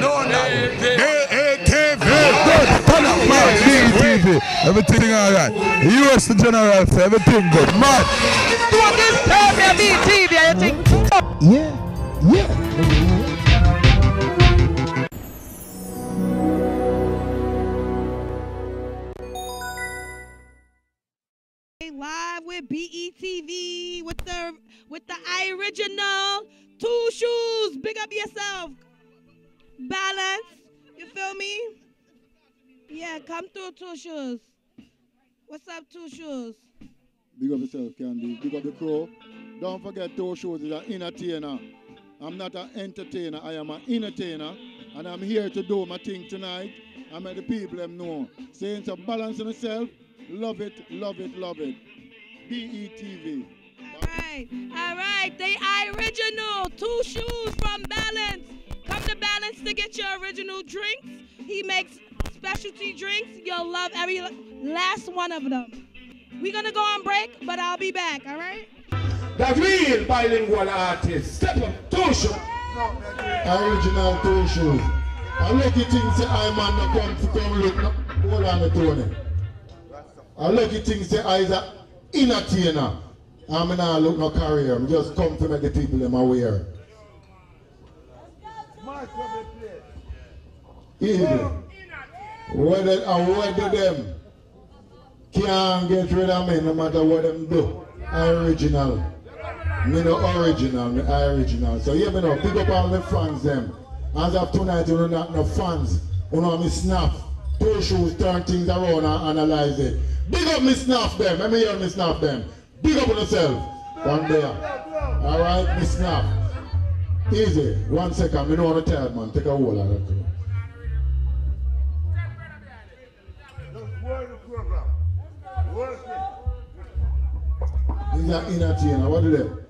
No, no. AATV. Good. Turn up, man. BETV. Everything all right. US General everything good. Man. Do this time, yeah, BETV, you think? Yeah. Yeah. Live with BETV with the with the original two shoes. Big up yourself. Balance. You feel me? Yeah, come through two shoes. What's up, two shoes? Big up yourself, Candy. Big up the crew. Don't forget, Two Shoes is an entertainer. I'm not an entertainer, I am an entertainer. And I'm here to do my thing tonight. I make the people them know. Saying to balance on yourself, love it, love it, love it. BETV. All right, all right. They original two shoes from Balance. Come to Balance to get your original drinks. He makes specialty drinks. You'll love every last one of them. We're gonna go on break, but I'll be back. All right. The real bilingual artist, step up, Tosho. Original Two Shoes. I lucky thing say I man no come to come look. No. Hold on, me Tony. I lucky thing say I is a entertainer. I'm not look no career. I'm just come to make the people them aware. Easy. Whether and uh, whether them can't get rid of me no matter what them do. I original. Me no original, me I original. So yeah, me know, big up all the fans them. As of tonight, you know not no fans. You know me snap. Two shoes turn things around and analyze it. Big up me snap them. Let me hear me snap them. Big up on yourself. One there. Alright, me snap. Easy. One second. Me know want to tell man. Take a hold of that. Entertainer. What do they?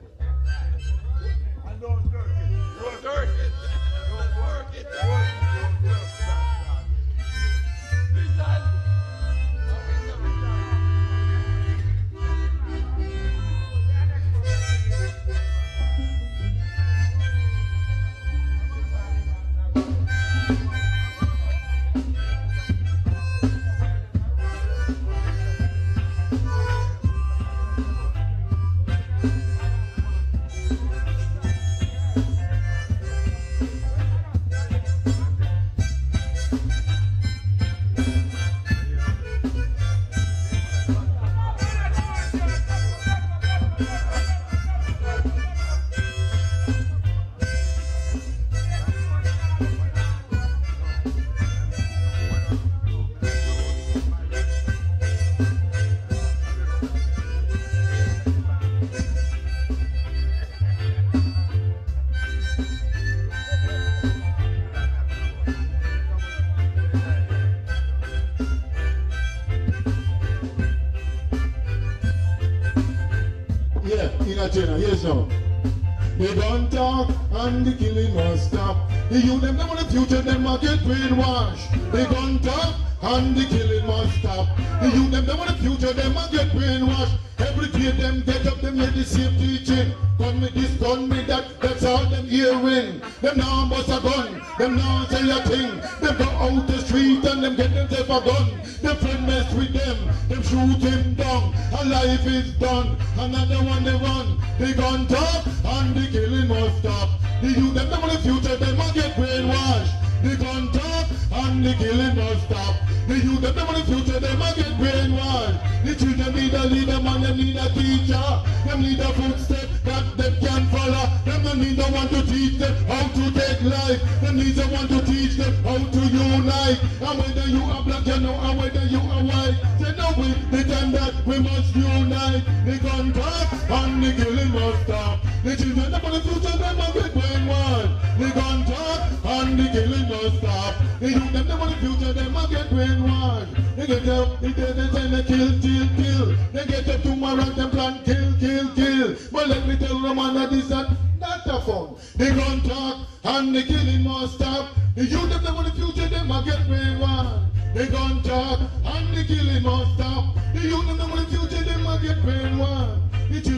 They don't talk and the killing must stop. Youth them them on the future, them a get brainwashed. They don't talk and the killing must stop. The youth them them want the future, them a get brainwashed. Every day them get up, them hear the same teaching. Gun me this, gun me that, that's all them hearing. Them now bust a gun, them now say a thing. Them go out the street and them get themselves a gun. Them friend mess with them, them shoot him down. And life is done, another one they run. They gun talk and the killing must stop. The youth them them want the future, them a get brainwashed. And the killing must stop. The youth them them the future, them a get brainwashed. The children need a leader, man, them need a teacher. Them need a footstep that them can follow. Them don't need no one to teach them how to take life. Them need someone to teach them how to unite. And whether you are black, you know, and whether you are white. Say no, we the time that we must unite. The gun talk and the killing must stop. The children on the future, them a get brainwashed. The gun talk and the killing must stop. The youth them them the future, them a get brainwashed. They get up, they get they say they kill, kill, kill. They get up tomorrow, them me tell man this that a fun. They gun talk and the killing must stop. The youth on the future, them a get brainwashed. They gun talk and the killing must stop. The youth on the future, them a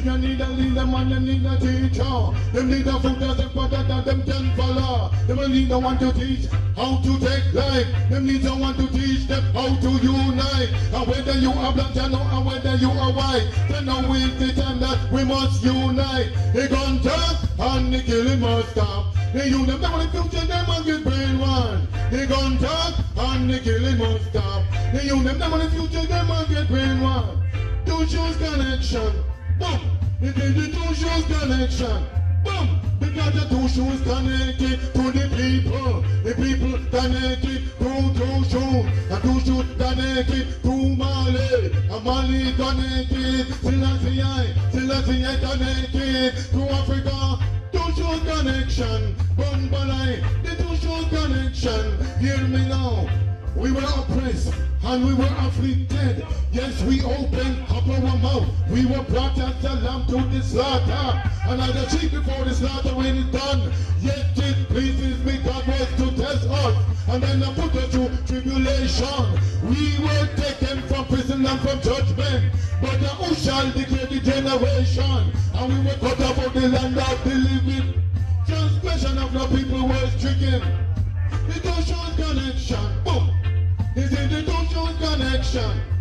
The children need a leader, man, them need a teacher. Them need a food that's important that them can follow. Them need no one to teach how to take life. Them need someone to teach them how to unite. And whether you are black, you know, and whether you are white, then now is the time that we must unite. They gun talk and the killing must stop. The youth them never the future, them must get brainwashed. They gun talk and the killing must stop. The youth them never the future, them must get brainwashed. Two shoes connection. Boom. It is the two shoes connection. Boom. Because the two shoes connected to the people. The people connected to two shoes. And two shoes connected to Mali. And Mali connected. Selassie. Selassie connected to Africa. Two shoes connection. Boom. Balai. The two shoes connection. Hear me now. We were oppressed and we were afflicted. Yes, we opened up our mouth. We were brought as a lamb to the slaughter. And as a sheep before the slaughter when it's done. Yet it pleases me God was to test us. And then I put us through tribulation. We were taken from prison and from judgment. But now who shall declare the generation? And we were cut off of the land of the living. Transgression of the people was stricken. The two shoes connection. Boom. Is the shoes connection.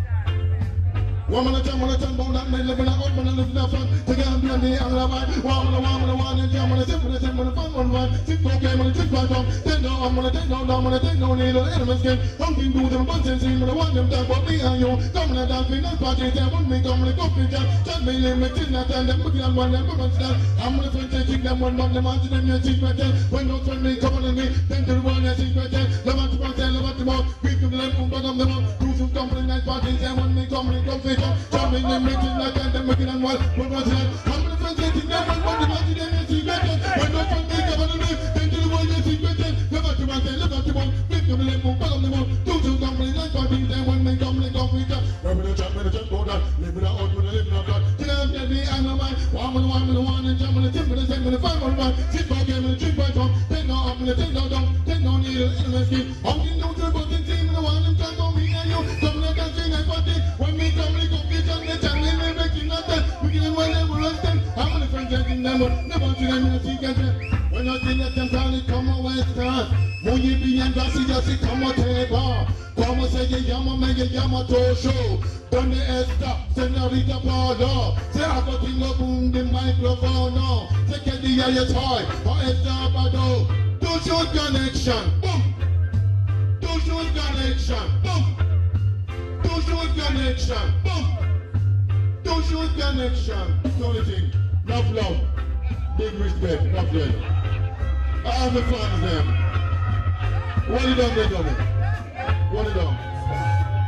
One man a jam, one a bound that man living up, man a living a fun. Take a blend the of one. One man a one, man a one, and jam, man a sip, man a sip, man a fun, one one. Sip okay, man a drink my tongue. Take no, I'm gonna take no, down, man a take no needle, enemy skin. Hunting do them once and see, man a want them down, but me and you. Come and dance, me not party, they want me, come and go for jam. Chat me, live me, tin, not tell them, put on one, them, put on stand. I'm gonna friend, take them one, one, them, answer them, your secret tell. When no friend me, come on me, then to the one, your secret tell. Love at the mouth, tell, love at the mouth. Beat them, them, boom, bottom them up. Do some company, nice parties, they want me, come and come for no me, come the the the and the the God. Till I'm and. Sit back, game, man, a drink, by tongue. Take no up, man, a take no down. Take no needle, in my skin. I'm getting down to in a secret. When I think that come away, start. Muy bien, gracias, ya si como te va. Como se llama, me llama Tosho. Donde está, señorita Paula? Se hago tingo boom the microphone. Se que día es high, o es sábado. Two shoot connection, boom. Shoot connection, boom. Shoot connection, boom. Shoot connection. The only thing, enough love, big respect, enough love. I have the fans them. What you done, they done? What you done?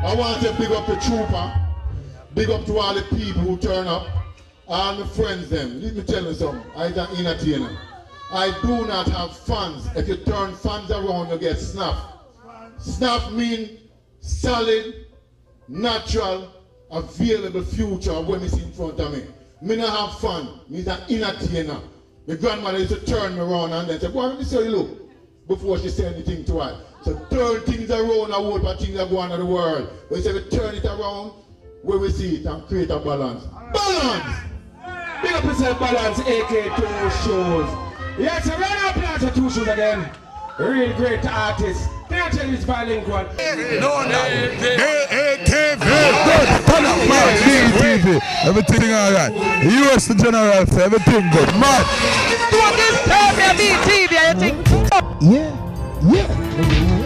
I want to big up the trooper, big up to all the people who turn up, all my friends them. Let me tell you something, I am an entertainer. I do not have fans. If you turn fans around, you get snuff. Snuff mean solid, natural, available future when it's in front of me. Me not have fun. Me an entertainer. My grandmother used to turn me around and then say, boy, let me see how you look. Before she say anything to her. So turn things around whole lot things that go on in the world. We say we turn it around where we see it and create a balance. Balance! Big up yourself, balance, AK Two Shoes. Yes, a round of applause Two Shoes again. Real great artist. Can I tell you it's bilingual? No, no. AAKV. Good. Turn up, man. BETV. Everything all right. US the general, everything good. Man. Do this time, you be TV, you think? Yeah, yeah.